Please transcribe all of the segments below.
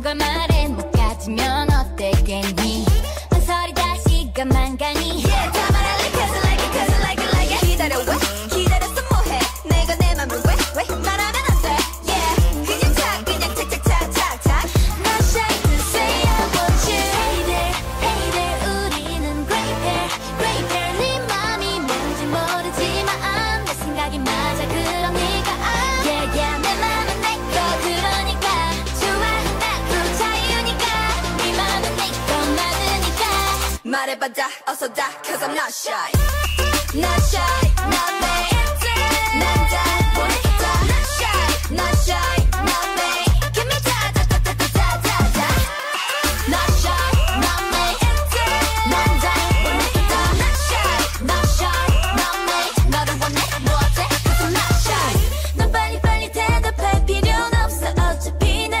같은 걸 말해 못 가지면 어때 괜히 망설이다 시간 망가니. yeah, 말해봐 어서 다 Cause I'm not shy Not shy, not me 난다 보냈다. Not shy, not shy, not me Give me da da da da da da da Not shy, not me 난다 보냈다. Not shy, not shy, not me 너를 원해 뭐 어때 Cause I'm not shy. 넌 빨리빨리 대답할 필요는 없어. 어차피 내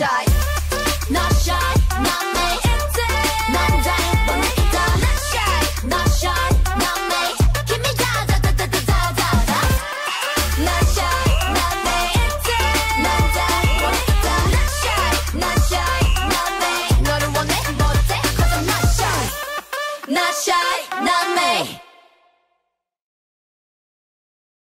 shy, not shy, not me. 난 Not shy, not shy, not me. Not shy, not me. Not shy, not shy, not me. not shy, not shy, not me.